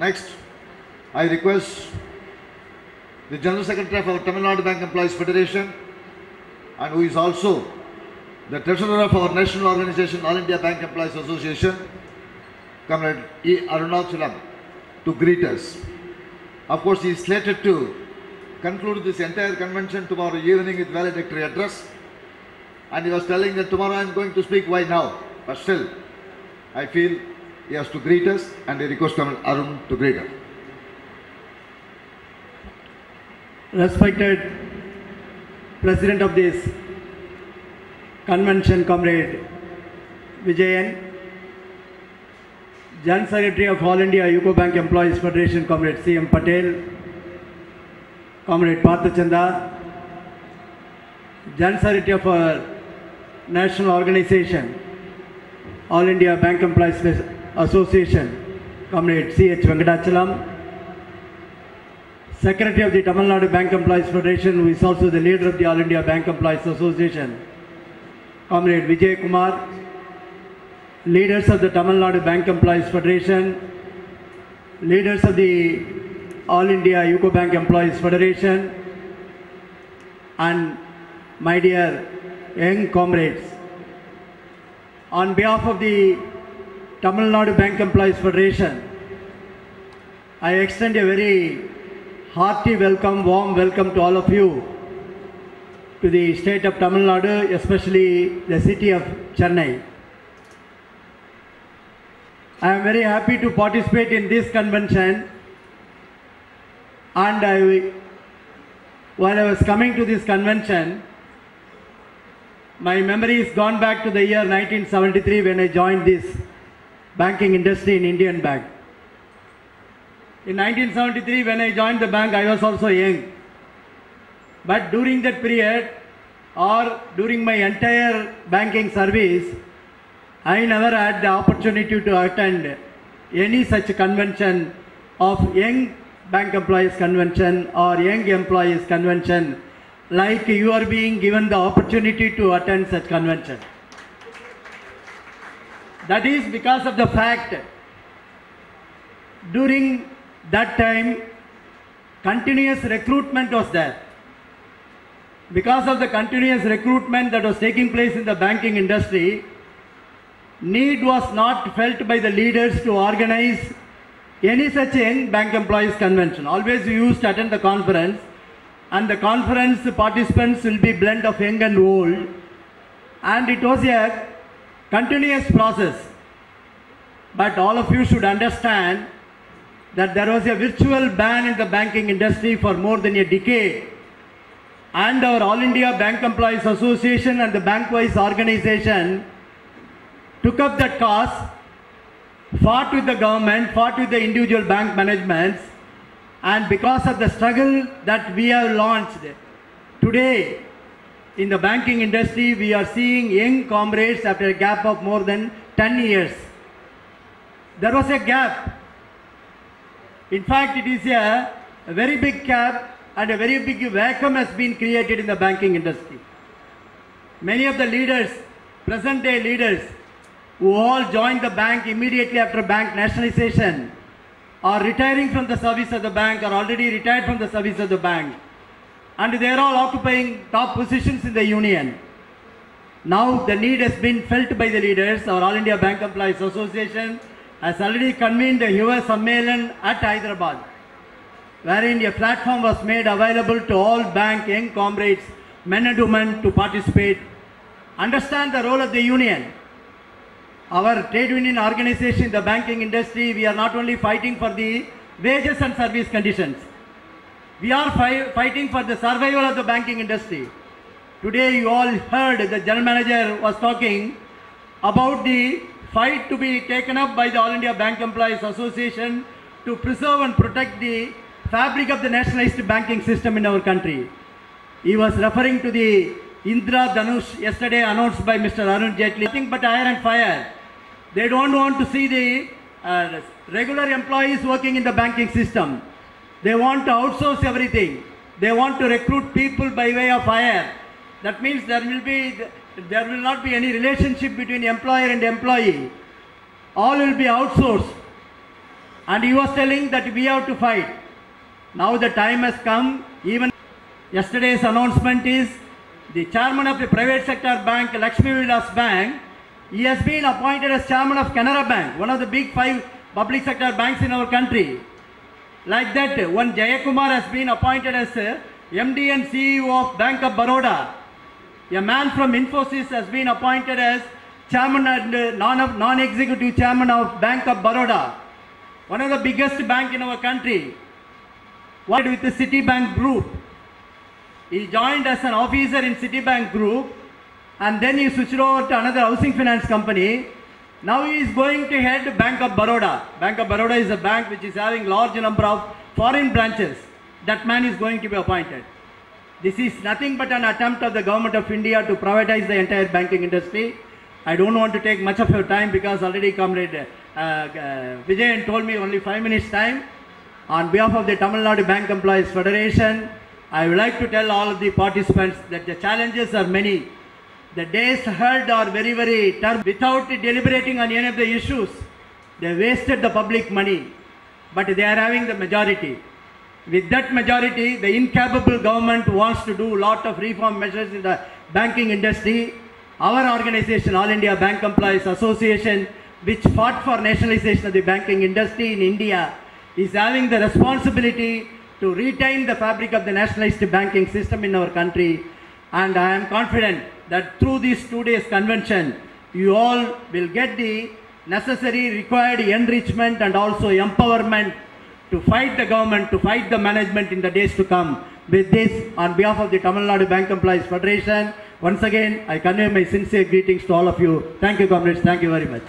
Next, I request the General Secretary of our Tamil Nadu Bank Employees Federation and who is also the Treasurer of our national organization, All India Bank Employees Association, Comrade E. Arunachalam, to greet us. Of course, he is slated to conclude this entire convention tomorrow evening with valedictory address. And he was telling that tomorrow I am going to speak, why now? But still, I feel he has to greet us and I request Comrade Arun to greet us. respected President of this convention, Comrade Vijayan, General Secretary of All India UCO Bank Employees Federation, Comrade C.M. Patel, Comrade Parthachanda, General Secretary of our national organization, All India Bank Employees Association, Comrade C.H. Venkatachalam, Secretary of the Tamil Nadu Bank Employees Federation, who is also the leader of the All India Bank Employees Association, Comrade Vijay Kumar, leaders of the Tamil Nadu Bank Employees Federation, leaders of the All India UCO Bank Employees Federation, and my dear young comrades. On behalf of the Tamil Nadu Bank Employees Federation, I extend a very hearty welcome, warm welcome to all of you to the state of Tamil Nadu, especially the city of Chennai. I am very happy to participate in this convention and I, while I was coming to this convention, my memory is gone back to the year 1973 when I joined this banking industry in Indian Bank. In 1973, when I joined the bank, I was also young. But during that period, or during my entire banking service, I never had the opportunity to attend any such convention of young bank employees convention or young employees convention like you are being given the opportunity to attend such convention. That is because of the fact during that time continuous recruitment was there. Because of the continuous recruitment that was taking place in the banking industry, need was not felt by the leaders to organize any such young bank employees convention. Always we used to attend the conference and the conference participants will be blend of young and old and it was a continuous process. But all of you should understand that there was a virtual ban in the banking industry for more than a decade and our All India Bank Employees Association and the Bankwise organization took up that cause, fought with the government, fought with the individual bank managements and because of the struggle that we have launched today in the banking industry we are seeing young comrades after a gap of more than 10 years. There was a gap in fact, it is a, a, very big gap and a very big vacuum has been created in the banking industry. Many of the leaders, present day leaders, who all joined the bank immediately after bank nationalization, are retiring from the service of the bank, are already retired from the service of the bank. And they are all occupying top positions in the union. Now the need has been felt by the leaders. Our All India Bank Employees Association has already convened a Yuva Sammelan at Hyderabad, wherein a platform was made available to all bank young comrades, men and women to participate, understand the role of the union. Our trade union organization the banking industry, we are not only fighting for the wages and service conditions, we are fi fighting for the survival of the banking industry. Today you all heard the general manager was talking about the fight to be taken up by the All India Bank Employees Association to preserve and protect the fabric of the nationalized banking system in our country. He was referring to the Indra Dhanush yesterday announced by Mr. Arun Jaitley. Nothing but iron and fire. They don't want to see the uh, regular employees working in the banking system. They want to outsource everything. They want to recruit people by way of fire. That means there will be there will not be any relationship between employer and employee. All will be outsourced. And he was telling that we have to fight. Now the time has come, even yesterday's announcement is the chairman of the private sector bank, Lakshmi Vilas Bank, he has been appointed as chairman of Canara Bank, one of the big five public sector banks in our country. Like that, one Jayakumar has been appointed as uh, MD and CEO of Bank of Baroda. A man from Infosys has been appointed as chairman and uh, non- non-executive chairman of Bank of Baroda, one of the biggest bank in our country. What with the Citibank Group? He joined as an officer in Citibank Group and then he switched over to another housing finance company. Now he is going to head Bank of Baroda. Bank of Baroda is a bank which is having large number of foreign branches. That man is going to be appointed. This is nothing but an attempt of the government of India to privatize the entire banking industry. I don't want to take much of your time because already Comrade uh, uh, Vijayan told me only five minutes time. On behalf of the Tamil Nadu Bank Employees Federation, I would like to tell all of the participants that the challenges are many. The days ahead are very, very tough. Without deliberating on any of the issues, they wasted the public money, but they are having the majority. With that majority, the incapable government wants to do a lot of reform measures in the banking industry. Our organization, All India Bank Employees Association, which fought for nationalization of the banking industry in India, is having the responsibility to retain the fabric of the nationalized banking system in our country. And I am confident that through this two days convention, you all will get the necessary required enrichment and also empowerment to fight the government, to fight the management in the days to come. With this, on behalf of the Tamil Nadu Bank Employees Federation, once again, I convey my sincere greetings to all of you. Thank you, comrades. Thank you very much.